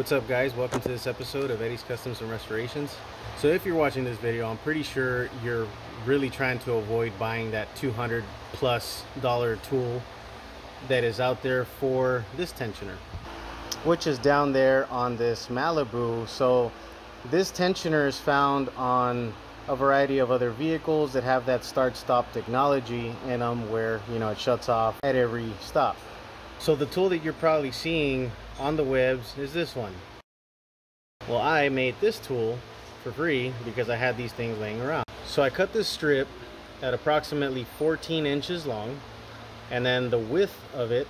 what's up guys? Welcome to this episode of Eddie's Customs and Restorations. So if you're watching this video, I'm pretty sure you're really trying to avoid buying that 200 plus dollar tool that is out there for this tensioner, which is down there on this Malibu. So this tensioner is found on a variety of other vehicles that have that start stop technology in them where you know it shuts off at every stop. So the tool that you're probably seeing on the webs is this one. Well, I made this tool for free because I had these things laying around. So I cut this strip at approximately 14 inches long and then the width of it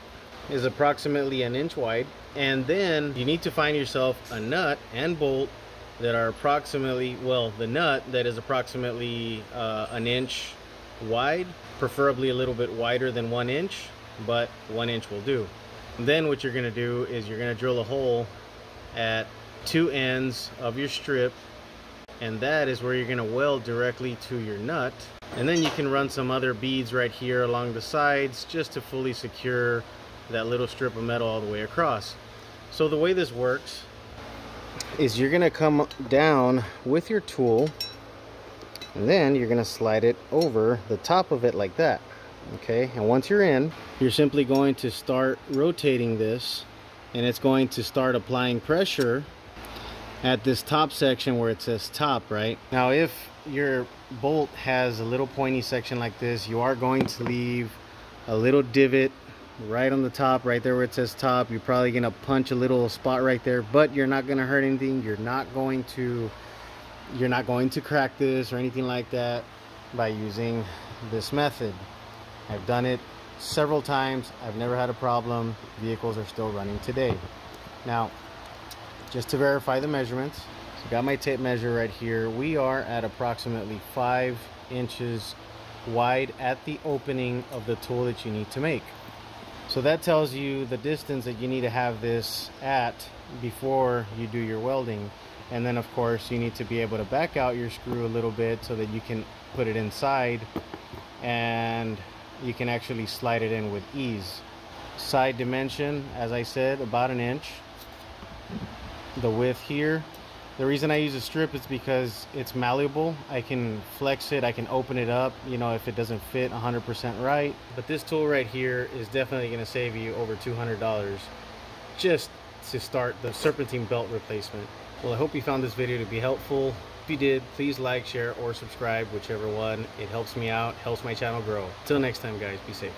is approximately an inch wide and then you need to find yourself a nut and bolt that are approximately well the nut that is approximately uh, an inch wide preferably a little bit wider than one inch but one inch will do. Then what you're going to do is you're going to drill a hole at two ends of your strip and that is where you're going to weld directly to your nut. And then you can run some other beads right here along the sides just to fully secure that little strip of metal all the way across. So the way this works is you're going to come down with your tool and then you're going to slide it over the top of it like that okay and once you're in you're simply going to start rotating this and it's going to start applying pressure at this top section where it says top right? Now if your bolt has a little pointy section like this you are going to leave a little divot right on the top right there where it says top. You're probably gonna punch a little spot right there but you're not gonna hurt anything. You're not going to you're not going to crack this or anything like that by using this method I've done it several times. I've never had a problem. Vehicles are still running today. Now, just to verify the measurements, so got my tape measure right here. We are at approximately five inches wide at the opening of the tool that you need to make. So that tells you the distance that you need to have this at before you do your welding. And then of course you need to be able to back out your screw a little bit so that you can put it inside and you can actually slide it in with ease. Side dimension, as I said, about an inch. The width here. The reason I use a strip is because it's malleable. I can flex it, I can open it up, you know, if it doesn't fit 100% right. But this tool right here is definitely gonna save you over $200 just to start the serpentine belt replacement. Well, I hope you found this video to be helpful. You did, please like, share, or subscribe, whichever one. It helps me out, helps my channel grow. Till next time, guys, be safe.